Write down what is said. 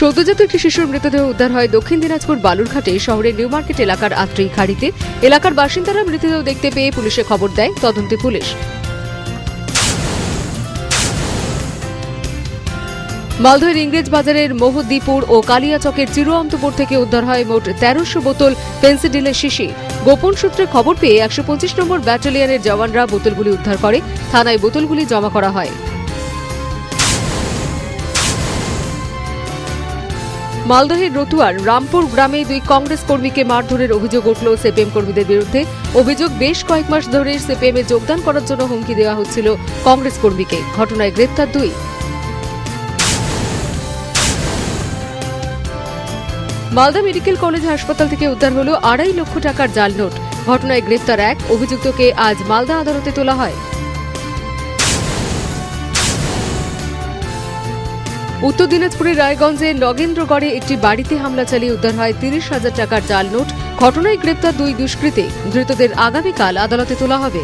সদ্যজাত একটি শিশুর মৃতদেহ উদ্ধার হয় দক্ষিণ দিনাজপুর বালুরঘাটে। শহরের নিউ মার্কেট এলাকার আত্রেই খাড়িতে এলাকার বাসিন্দারা মৃতদেহ দেখতে পেয়ে পুলিশে খবর দেয় তদন্তে পুলিশ। মালদহের ইংরেজ বাজারের মোহদ্দিপুর ও কালিয়াচকের চিরন্তপুর থেকে উদ্ধার হয় মোট তেরোশো বোতল পেন্সিডিলের শিশি। গোপন সূত্রে খবর পেয়ে একশো পঁচিশ নম্বর ব্যাটালিয়নের জওয়ানরা বোতলগুলি উদ্ধার করে। থানায় বোতলগুলি জমা করা হয়। মালদহের রতুয়ার রামপুর গ্রামে দুই কংগ্রেস কর্মীকে মারধরের অভিযোগ উঠল সিপিএম কর্মীদের বিরুদ্ধে। অভিযোগ বেশ কয়েক মাস ধরে সিপিএমে যোগদান করার জন্য হুমকি দেওয়া হচ্ছিল কংগ্রেস কর্মীকে। ঘটনায় গ্রেপ্তার দুই। মালদা মেডিকেল কলেজ হাসপাতাল থেকে উদ্ধার হল আড়াই লক্ষ টাকার জাল নোট। ঘটনায় গ্রেপ্তার এক। অভিযুক্তকে আজ মালদা আদালতে তোলা হয়। উত্তর দিনাজপুরের রায়গঞ্জে নগেন্দ্রগড়ে একটি বাড়িতে হামলা চালিয়ে উদ্ধার হয় তিরিশ হাজার টাকার জাল নোট। ঘটনায় গ্রেপ্তার দুই দুষ্কৃতী। ধৃতদের আগামীকাল আদালতে তোলা হবে।